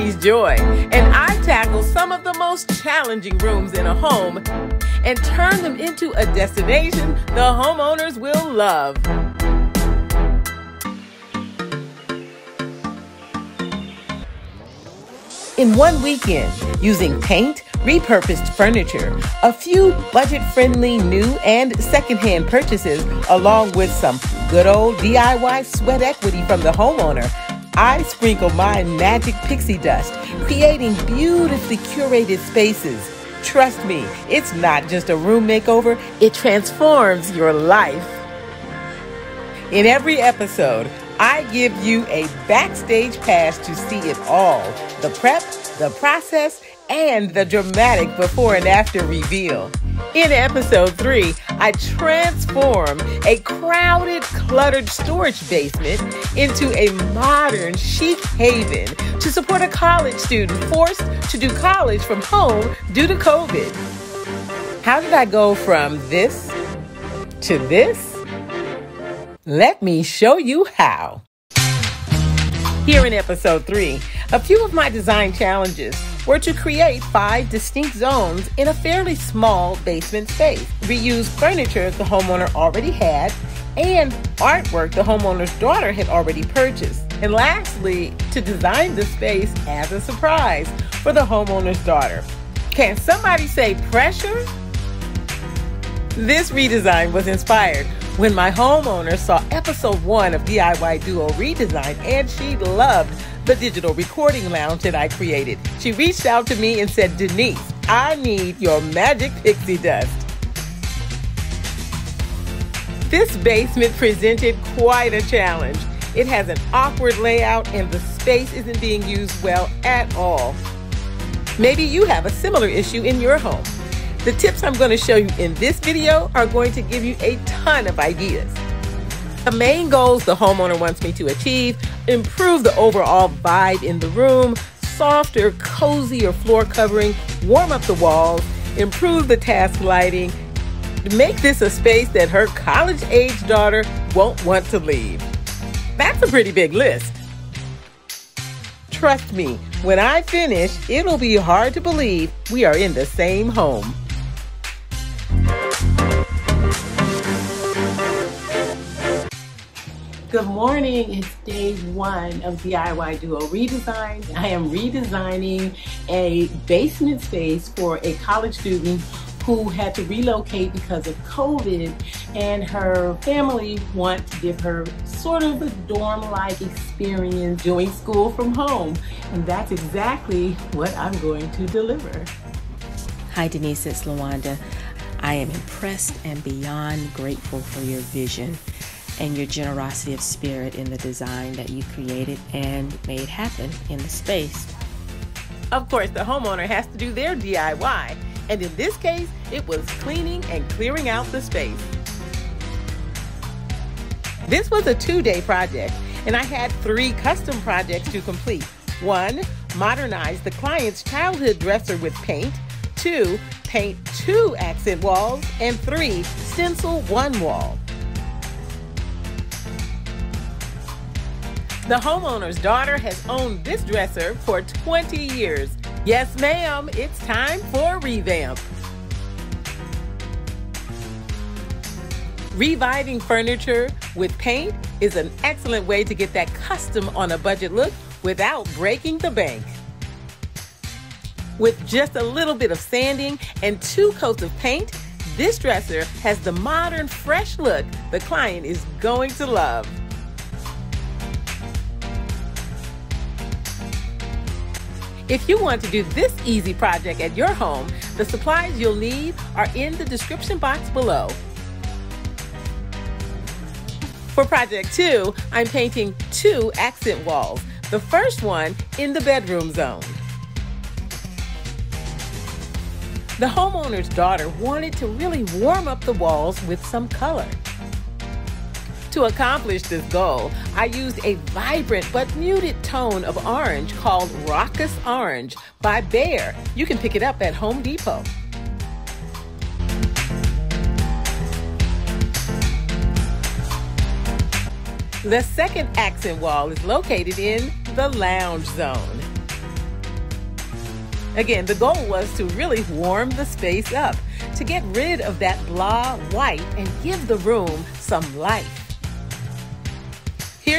Joy, and I tackle some of the most challenging rooms in a home and turn them into a destination the homeowners will love. In one weekend, using paint, repurposed furniture, a few budget friendly new and secondhand purchases, along with some good old DIY sweat equity from the homeowner, I sprinkle my magic pixie dust, creating beautifully curated spaces. Trust me, it's not just a room makeover, it transforms your life. In every episode, I give you a backstage pass to see it all the prep, the process, and the dramatic before and after reveal. In episode three, I transform a crowded, cluttered storage basement into a modern, chic haven to support a college student forced to do college from home due to COVID. How did I go from this to this? Let me show you how. Here in episode three, a few of my design challenges were to create five distinct zones in a fairly small basement space, reuse furniture the homeowner already had, and artwork the homeowner's daughter had already purchased. And lastly, to design the space as a surprise for the homeowner's daughter. Can somebody say pressure? This redesign was inspired when my homeowner saw episode one of DIY Duo Redesign and she loved the digital recording lounge that I created. She reached out to me and said, Denise, I need your magic pixie dust. This basement presented quite a challenge. It has an awkward layout and the space isn't being used well at all. Maybe you have a similar issue in your home. The tips I'm going to show you in this video are going to give you a ton of ideas. The main goals the homeowner wants me to achieve improve the overall vibe in the room, softer, cozier floor covering, warm up the walls, improve the task lighting, make this a space that her college age daughter won't want to leave. That's a pretty big list. Trust me, when I finish, it'll be hard to believe we are in the same home. Good morning. It's day one of DIY Duo Redesign. I am redesigning a basement space for a college student who had to relocate because of COVID and her family want to give her sort of a dorm-like experience doing school from home. And that's exactly what I'm going to deliver. Hi Denise, it's Lawanda. I am impressed and beyond grateful for your vision and your generosity of spirit in the design that you created and made happen in the space. Of course, the homeowner has to do their DIY, and in this case, it was cleaning and clearing out the space. This was a two day project, and I had three custom projects to complete. One, modernize the client's childhood dresser with paint. Two, paint two accent walls. And three, stencil one wall. The homeowner's daughter has owned this dresser for 20 years. Yes, ma'am, it's time for a revamp. Reviving furniture with paint is an excellent way to get that custom on a budget look without breaking the bank. With just a little bit of sanding and two coats of paint, this dresser has the modern, fresh look the client is going to love. If you want to do this easy project at your home, the supplies you'll need are in the description box below. For project two, I'm painting two accent walls. The first one in the bedroom zone. The homeowner's daughter wanted to really warm up the walls with some color. To accomplish this goal, I used a vibrant but muted tone of orange called Raucous Orange by Behr. You can pick it up at Home Depot. The second accent wall is located in the lounge zone. Again, the goal was to really warm the space up, to get rid of that blah white and give the room some life.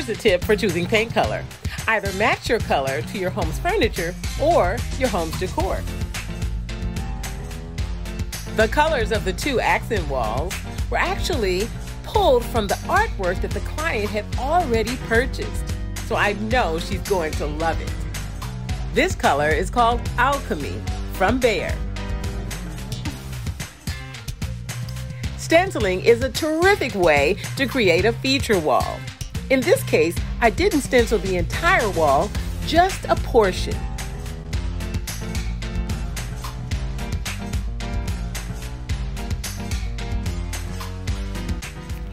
Here's a tip for choosing paint color. Either match your color to your home's furniture or your home's decor. The colors of the two accent walls were actually pulled from the artwork that the client had already purchased. So I know she's going to love it. This color is called Alchemy from Behr. Stenciling is a terrific way to create a feature wall. In this case, I didn't stencil the entire wall, just a portion.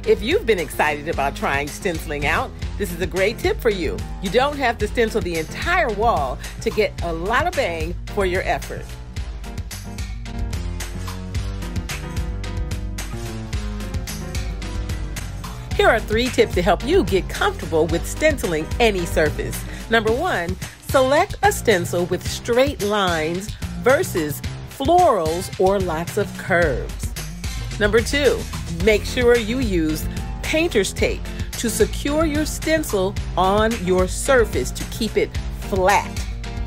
If you've been excited about trying stenciling out, this is a great tip for you. You don't have to stencil the entire wall to get a lot of bang for your effort. Here are three tips to help you get comfortable with stenciling any surface. Number one, select a stencil with straight lines versus florals or lots of curves. Number two, make sure you use painter's tape to secure your stencil on your surface to keep it flat.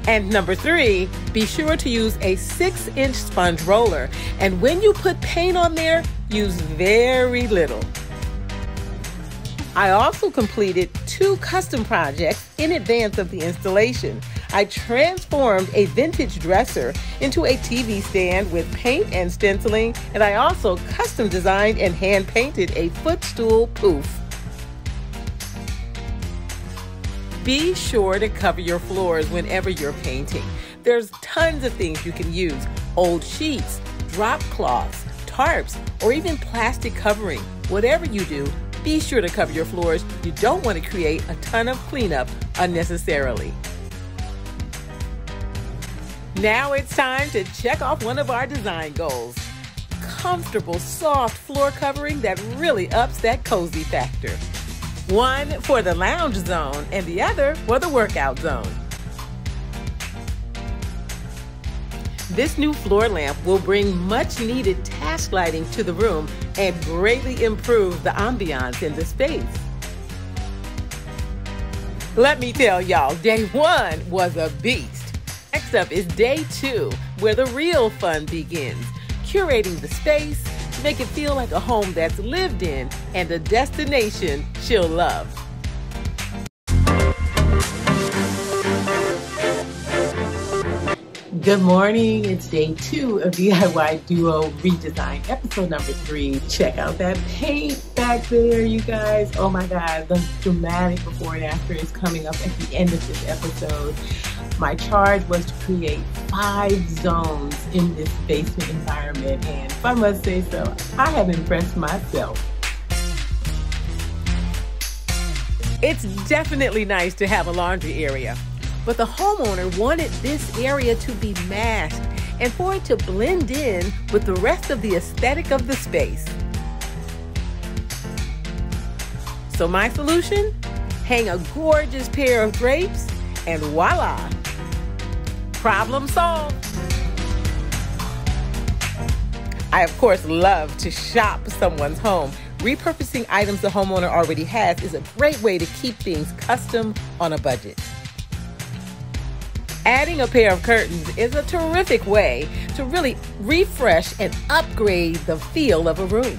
And number three, be sure to use a six inch sponge roller. And when you put paint on there, use very little. I also completed two custom projects in advance of the installation. I transformed a vintage dresser into a TV stand with paint and stenciling, and I also custom designed and hand painted a footstool poof. Be sure to cover your floors whenever you're painting. There's tons of things you can use old sheets, drop cloths, tarps, or even plastic covering. Whatever you do, be sure to cover your floors. You don't want to create a ton of cleanup unnecessarily. Now it's time to check off one of our design goals. Comfortable, soft floor covering that really ups that cozy factor. One for the lounge zone and the other for the workout zone. This new floor lamp will bring much needed task lighting to the room and greatly improve the ambiance in the space. Let me tell y'all, day one was a beast. Next up is day two, where the real fun begins. Curating the space to make it feel like a home that's lived in and a destination she'll love. Good morning. It's day two of DIY Duo Redesign, episode number three. Check out that paint back there, you guys. Oh my God, the dramatic before and after is coming up at the end of this episode. My charge was to create five zones in this basement environment, and if I must say so, I have impressed myself. It's definitely nice to have a laundry area but the homeowner wanted this area to be masked and for it to blend in with the rest of the aesthetic of the space. So my solution? Hang a gorgeous pair of drapes and voila! Problem solved. I, of course, love to shop someone's home. Repurposing items the homeowner already has is a great way to keep things custom on a budget. Adding a pair of curtains is a terrific way to really refresh and upgrade the feel of a room.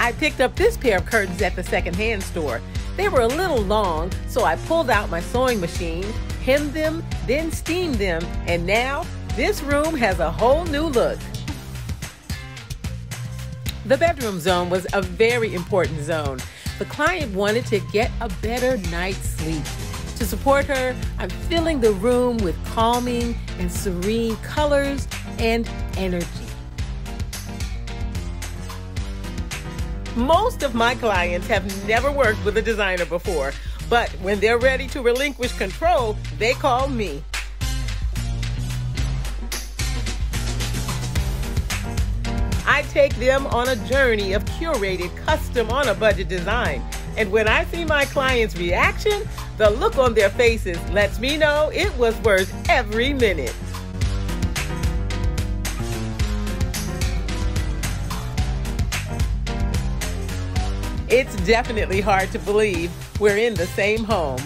I picked up this pair of curtains at the secondhand store. They were a little long, so I pulled out my sewing machine, hemmed them, then steamed them, and now this room has a whole new look. The bedroom zone was a very important zone. The client wanted to get a better night's sleep. To support her, I'm filling the room with calming and serene colors and energy. Most of my clients have never worked with a designer before, but when they're ready to relinquish control, they call me. I take them on a journey of curated, custom, on a budget design. And when I see my clients' reaction, the look on their faces lets me know it was worth every minute. It's definitely hard to believe we're in the same home.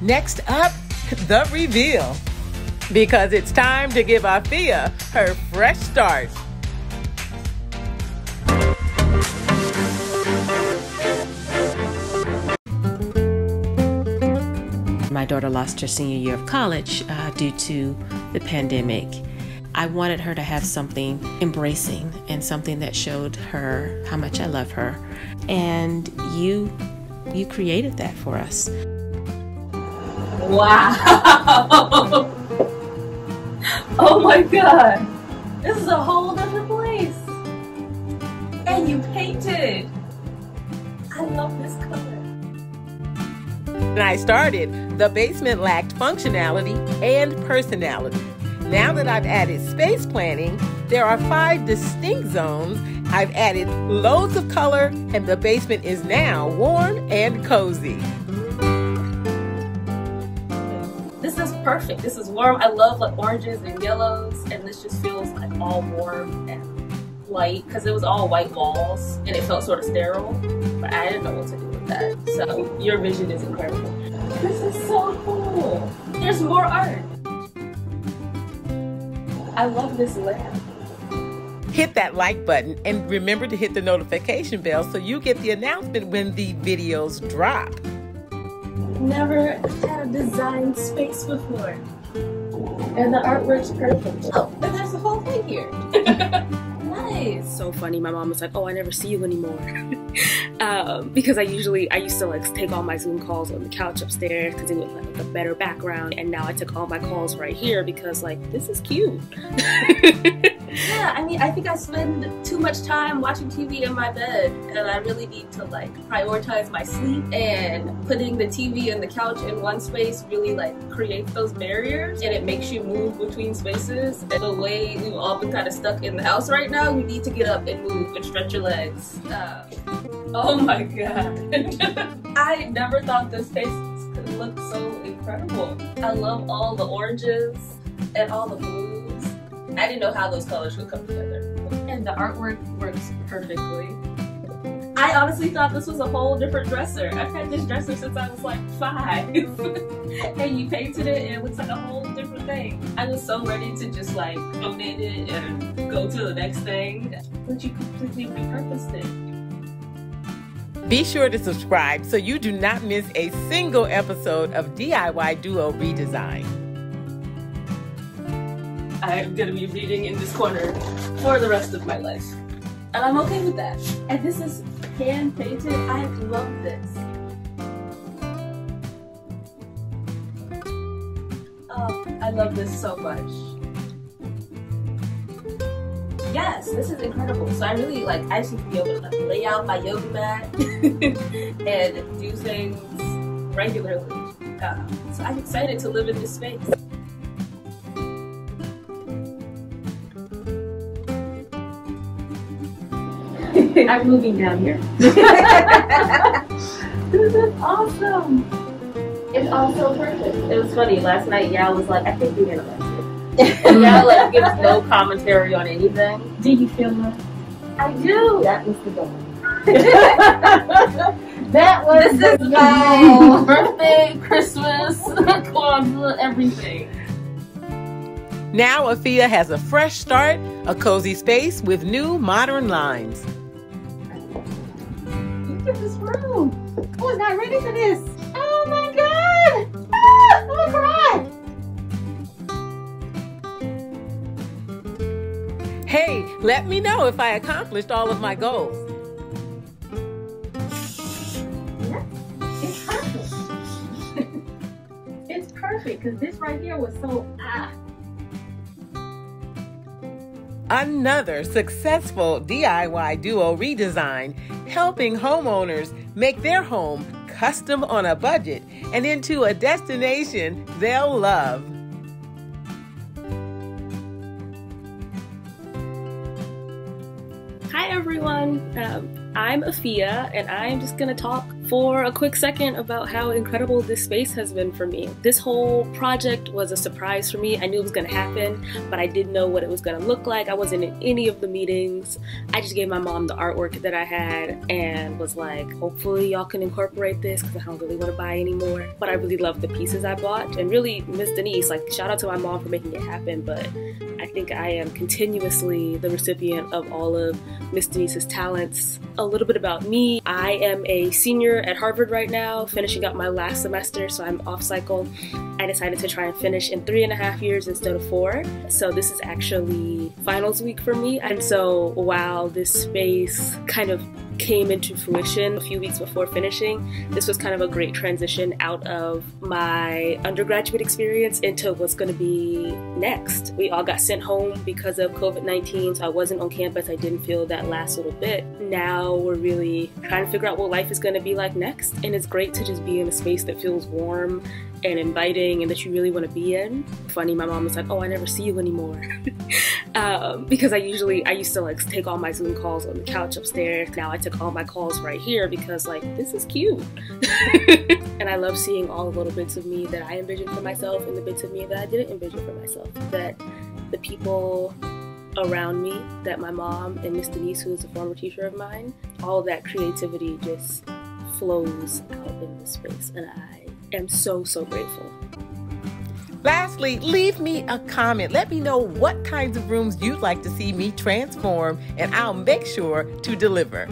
Next up, the reveal. Because it's time to give Afia her fresh start. Daughter lost her senior year of college uh, due to the pandemic. I wanted her to have something embracing and something that showed her how much I love her. And you you created that for us. Wow. oh my god. This is a whole different place. And you painted. I love this color. When I started, the basement lacked functionality and personality. Now that I've added space planning, there are five distinct zones. I've added loads of color, and the basement is now warm and cozy. This is perfect. This is warm. I love like oranges and yellows, and this just feels like all warm and light because it was all white walls and it felt sort of sterile. But I didn't know what to do that. So your vision is incredible. This is so cool. There's more art. I love this lamp. Hit that like button and remember to hit the notification bell so you get the announcement when the videos drop. Never had a design space before. And the artwork's perfect. Oh, and there's the whole thing here. nice. So funny. My mom was like, "Oh, I never see you anymore," um, because I usually I used to like take all my Zoom calls on the couch upstairs because it was like a better background, and now I took all my calls right here because like this is cute. yeah, I mean, I think I spend too much time watching TV in my bed, and I really need to like prioritize my sleep. And putting the TV and the couch in one space really like creates those barriers, and it makes you move between spaces. And the way we've all been kind of stuck in the house right now, you need to get up and move and stretch your legs. Uh, oh my god! I never thought this space could look so incredible. I love all the oranges and all the blues. I didn't know how those colors would come together. And the artwork works perfectly. I honestly thought this was a whole different dresser. I've had this dresser since I was like five. and you painted it and it looks like a whole different thing. I was so ready to just like donate it and go to the next thing. But you completely repurposed it. Be sure to subscribe so you do not miss a single episode of DIY Duo Redesign. I'm gonna be reading in this corner for the rest of my life. And I'm okay with that. And this is hand painted. I love this. Oh, I love this so much. Yes, this is incredible. So I really like I actually be able to like, lay out my yoga mat and do things regularly. Uh, so I'm excited to live in this space. I'm moving down here. this is awesome. It's also perfect. It was funny. Last night, Yao was like, I think we're gonna like it. And Yao like gives no commentary on anything. Do you feel that? I do. That was the goal. that was this is my birthday, Christmas, Kwanzaa, everything. Now Afia has a fresh start, a cozy space with new modern lines. Look at this room. I was not ready for this. Let me know if I accomplished all of my goals. Yeah, it's perfect. it's perfect because this right here was so ah. Another successful DIY duo redesign, helping homeowners make their home custom on a budget and into a destination they'll love. Everyone. Um, I'm Afia, and I'm just gonna talk for a quick second about how incredible this space has been for me. This whole project was a surprise for me. I knew it was gonna happen, but I didn't know what it was gonna look like. I wasn't in any of the meetings. I just gave my mom the artwork that I had and was like, hopefully, y'all can incorporate this because I don't really wanna buy anymore. But I really love the pieces I bought, and really, Miss Denise, like, shout out to my mom for making it happen, but I think I am continuously the recipient of all of Miss Denise's talents. A little bit about me I am a senior at Harvard right now, finishing up my last semester, so I'm off cycle. I decided to try and finish in three and a half years instead of four. So this is actually finals week for me. And so while this space kind of came into fruition a few weeks before finishing, this was kind of a great transition out of my undergraduate experience into what's going to be next. We all got sent home because of COVID 19, so I wasn't on campus. I didn't feel that last little bit. Now we're really trying to figure out what life is going to be like next, and it's great to just be in a space that feels warm and inviting and that you really want to be in. Funny, my mom was like, "Oh, I never see you anymore," um, because I usually I used to like take all my Zoom calls on the couch upstairs. Now I took all my calls right here because like this is cute, and I love seeing all the little bits of me that I envisioned for myself and the bits of me that I didn't envision for myself. That the people around me, that my mom and Miss Denise, who is a former teacher of mine, all that creativity just flows out in this space, and I am so, so grateful. Lastly, leave me a comment. Let me know what kinds of rooms you'd like to see me transform, and I'll make sure to deliver.